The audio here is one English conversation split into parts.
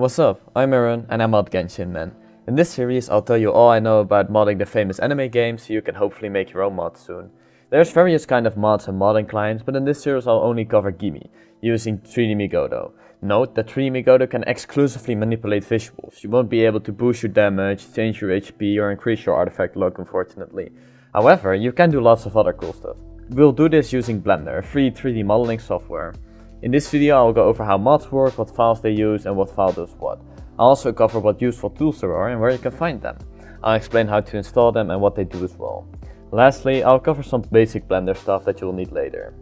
What's up? I'm Murren and I'm mod Genshin Man. In this series I'll tell you all I know about modding the famous anime game so you can hopefully make your own mods soon. There's various kind of mods and modding clients, but in this series I'll only cover Gimi, using 3D Migoto. Note that 3D Migoto can exclusively manipulate visuals. You won't be able to boost your damage, change your HP or increase your artifact luck unfortunately. However, you can do lots of other cool stuff. We'll do this using Blender, a free 3D modeling software. In this video I'll go over how mods work, what files they use and what file does what. I'll also cover what useful tools there are and where you can find them. I'll explain how to install them and what they do as well. Lastly, I'll cover some basic Blender stuff that you'll need later.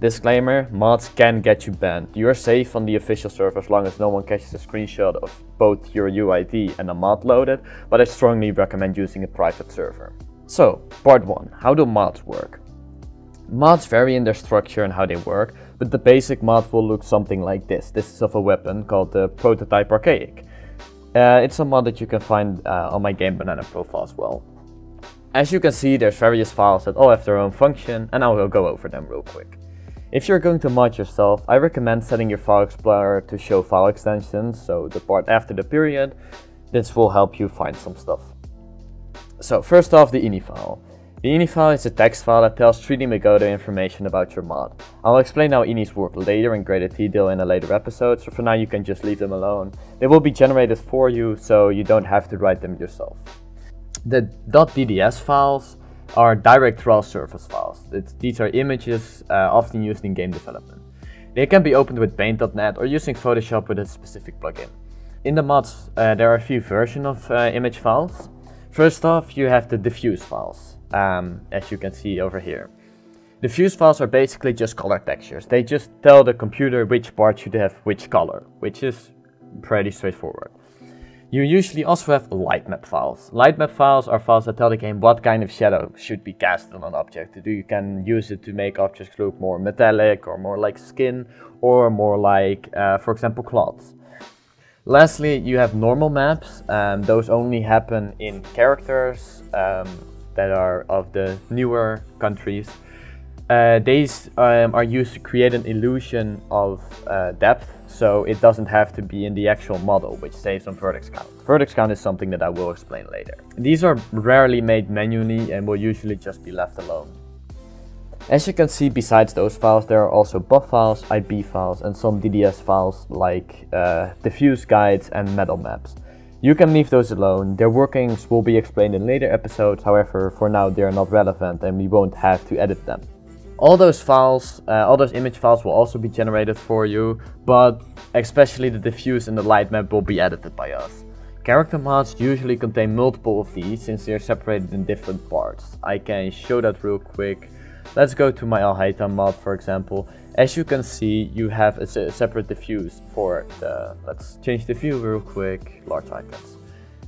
Disclaimer, mods can get you banned. You're safe on the official server as long as no one catches a screenshot of both your UID and a mod loaded, but I strongly recommend using a private server. So, part 1. How do mods work? Mods vary in their structure and how they work, but the basic mod will look something like this. This is of a weapon called the Prototype Archaic. Uh, it's a mod that you can find uh, on my Gamebanana profile as well. As you can see, there's various files that all have their own function, and I will go over them real quick. If you're going to mod yourself, I recommend setting your file explorer to show file extensions, so the part after the period. This will help you find some stuff. So first off, the ini file. The ini file is a text file that tells 3D Migoto information about your mod. I'll explain how inis work later in greater detail in a later episode, so for now you can just leave them alone. They will be generated for you, so you don't have to write them yourself. The .dds files are direct raw surface files. It's, these are images uh, often used in game development. They can be opened with Paint.net or using Photoshop with a specific plugin. In the mods, uh, there are a few versions of uh, image files. First off, you have the diffuse files um, as you can see over here. Diffuse files are basically just color textures. They just tell the computer which part should have which color, which is pretty straightforward. You usually also have light map files. Light map files are files that tell the game what kind of shadow should be cast on an object. You can use it to make objects look more metallic or more like skin or more like, uh, for example, cloths. Lastly, you have normal maps. Um, those only happen in characters, um, that are of the newer countries. Uh, these um, are used to create an illusion of uh, depth, so it doesn't have to be in the actual model, which saves on vertex count. Vertex count is something that I will explain later. These are rarely made manually and will usually just be left alone. As you can see, besides those files, there are also buf files, IB files, and some DDS files like uh, diffuse guides and metal maps. You can leave those alone, their workings will be explained in later episodes, however for now they are not relevant and we won't have to edit them. All those files, uh, all those image files will also be generated for you, but especially the diffuse and the light map will be edited by us. Character mods usually contain multiple of these since they are separated in different parts. I can show that real quick. Let's go to my Alhaitham mod for example. As you can see, you have a, separate diffuse for the, let's change the view real quick, large icons.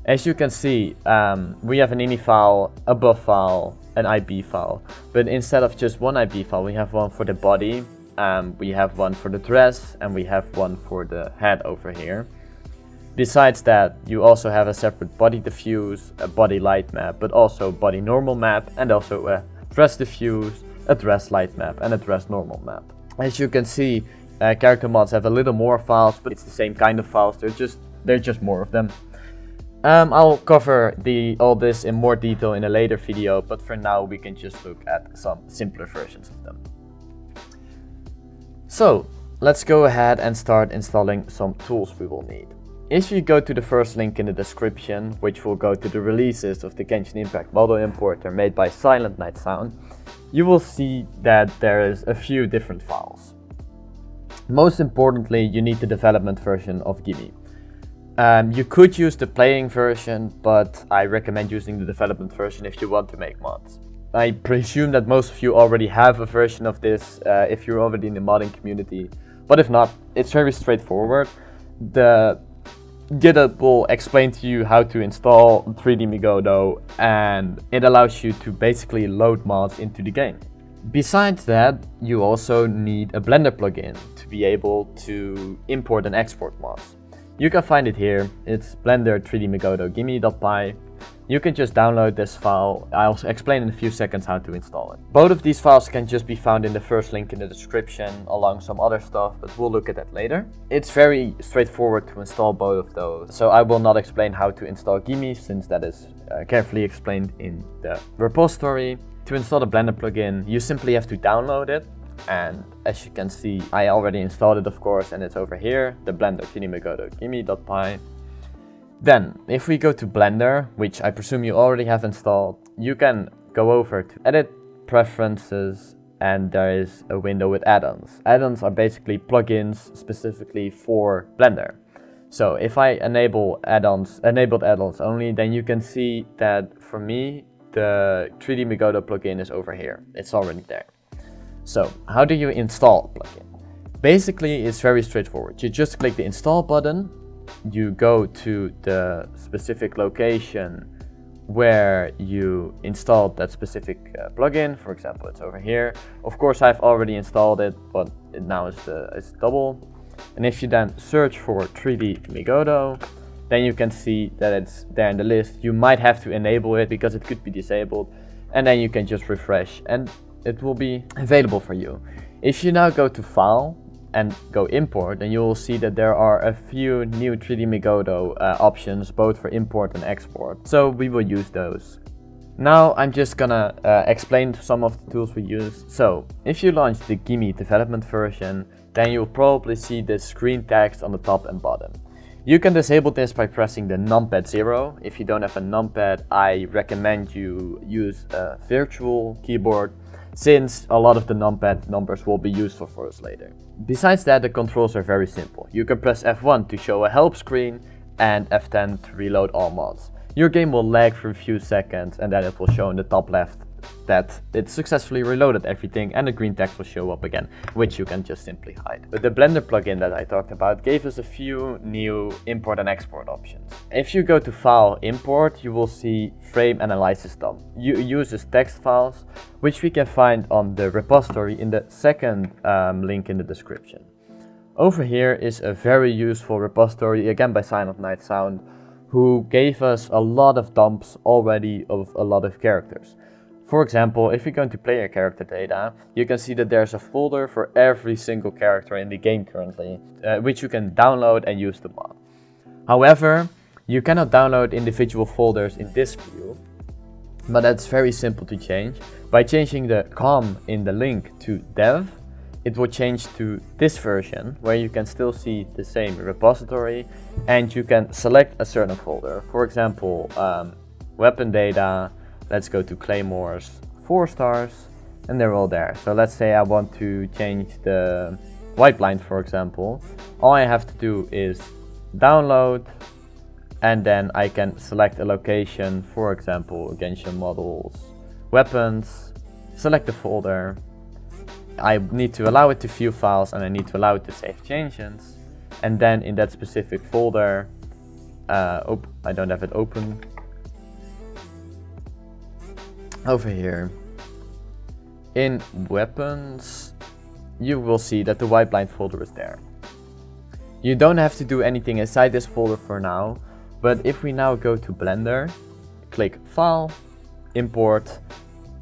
As you can see, um, we have an ini file, a buf file, an IB file. But instead of just one IB file, we have one for the body, um, we have one for the dress, and we have one for the head over here. Besides that, you also have a separate body diffuse, a body light map, but also body normal map, and also a dress diffuse, a dress light map, and a dress normal map. As you can see, uh, character mods have a little more files, but it's the same kind of files. They're just they're just more of them. Um, I'll cover the all this in more detail in a later video, but for now we can just look at some simpler versions of them. So, let's go ahead and start installing some tools we will need. If you go to the first link in the description, which will go to the releases of the Genshin Impact model importer made by Silent Night Sound, you will see that there is a few different files. Most importantly, you need the development version of Gimi. Um, you could use the playing version, but I recommend using the development version if you want to make mods. I presume that most of you already have a version of this uh, if you're already in the modding community, but if not, it's very straightforward. The GitHub will explain to you how to install 3D Migoto and it allows you to basically load mods into the game. Besides that, you also need a Blender plugin to be able to import and export mods. You can find it here, it's blender 3D Migoto gimi.py. you can just download this file. I'll explain in a few seconds how to install it. Both of these files can just be found in the first link in the description along some other stuff, but we'll look at that later. It's very straightforward to install both of those, so I will not explain how to install Gimi since that is uh, carefully explained in the repository. To install the Blender plugin, you simply have to download it and as you can see I already installed it of course and it's over here the blender 3D Migoto gimi.py then if we go to blender which I presume you already have installed you can go over to edit preferences and there is a window with add-ons add-ons are basically plugins specifically for blender so if I enable add-ons enabled add-ons only then you can see that for me the 3D Migoto plugin is over here it's already there so how do you install a plugin? Basically, it's very straightforward. You just click the install button, you go to the specific location where you installed that specific uh, plugin. For example, it's over here. Of course, I've already installed it, but it now is uh, it's double. And if you then search for 3D Migoto, then you can see that it's there in the list. You might have to enable it because it could be disabled. And then you can just refresh. And it will be available for you. If you now go to File and go Import, then you will see that there are a few new 3D Migoto uh, options, both for import and export. So we will use those. Now I'm just gonna uh, explain some of the tools we use. So if you launch the Gimi development version, then you'll probably see the screen text on the top and bottom. You can disable this by pressing the numpad 0. If you don't have a numpad, I recommend you use a virtual keyboard since a lot of the numpad numbers will be useful for us later. Besides that, the controls are very simple. You can press F1 to show a help screen and F10 to reload all mods. Your game will lag for a few seconds and then it will show in the top left that it successfully reloaded everything and the green text will show up again, which you can just simply hide. But the Blender plugin that I talked about gave us a few new import and export options. If you go to File, Import, you will see Frame Analysis Dump. You uses text files, which we can find on the repository in the second um, link in the description. Over here is a very useful repository, again by Silent Night Sound, who gave us a lot of dumps already of a lot of characters. For example, if you go into player character data, you can see that there's a folder for every single character in the game currently, uh, which you can download and use the mod. However, you cannot download individual folders in this view, but that's very simple to change. By changing the com in the link to dev, it will change to this version where you can still see the same repository and you can select a certain folder. For example, um, weapon data, Let's go to Claymores, four stars, and they're all there. So let's say I want to change the Whiteblind, for example. All I have to do is download, and then I can select a location, for example, Genshin models, weapons, select the folder. I need to allow it to view files and I need to allow it to save changes. And then in that specific folder, uh, I don't have it open, over here in weapons you will see that the Whiteblind folder is there. You don't have to do anything inside this folder for now, but if we now go to Blender, click File, Import,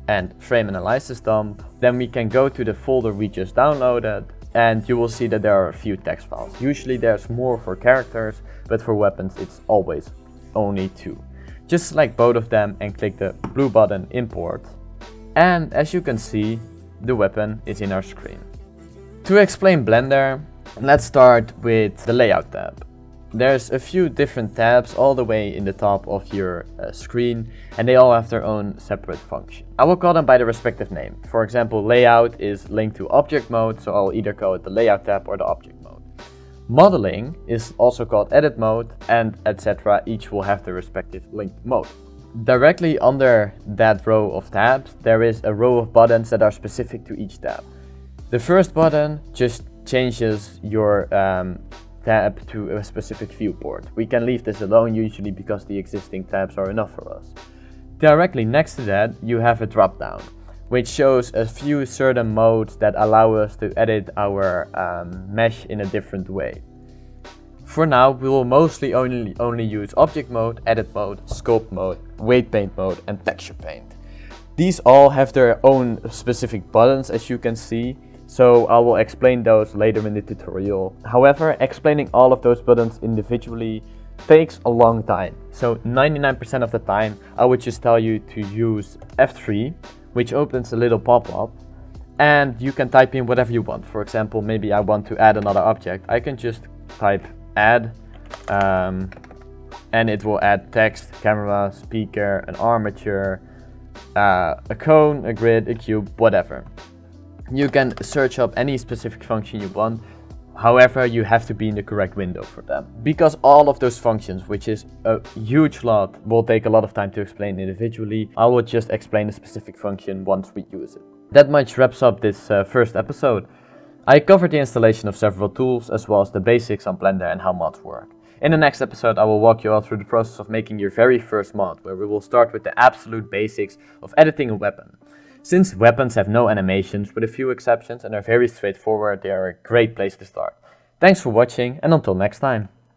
and Frame Analysis Dump, then we can go to the folder we just downloaded, and you will see that there are a few text files. Usually there's more for characters, but for weapons it's always only two. Just select both of them and click the blue button import. And as you can see, the weapon is in our screen. To explain Blender, let's start with the layout tab. There's a few different tabs all the way in the top of your uh, screen and they all have their own separate function. I will call them by the respective name. For example, layout is linked to object mode, so I'll either call it the layout tab or the object. Modeling is also called edit mode and etc. Each will have the respective linked mode. Directly under that row of tabs, there is a row of buttons that are specific to each tab. The first button just changes your um, tab to a specific viewport. We can leave this alone usually because the existing tabs are enough for us. Directly next to that, you have a drop down which shows a few certain modes that allow us to edit our um, mesh in a different way. For now, we will mostly only, only use object mode, edit mode, sculpt mode, weight paint mode and texture paint. These all have their own specific buttons as you can see, so I will explain those later in the tutorial. However, explaining all of those buttons individually takes a long time. So 99% of the time I would just tell you to use F3 which opens a little pop-up and you can type in whatever you want. For example, maybe I want to add another object. I can just type add um, and it will add text, camera, speaker, an armature, uh, a cone, a grid, a cube, whatever. You can search up any specific function you want However, you have to be in the correct window for them. Because all of those functions, which is a huge lot, will take a lot of time to explain individually, I will just explain a specific function once we use it. That much wraps up this uh, first episode. I covered the installation of several tools, as well as the basics on Blender and how mods work. In the next episode, I will walk you all through the process of making your very first mod, where we will start with the absolute basics of editing a weapon. Since weapons have no animations with a few exceptions and are very straightforward, they are a great place to start. Thanks for watching and until next time.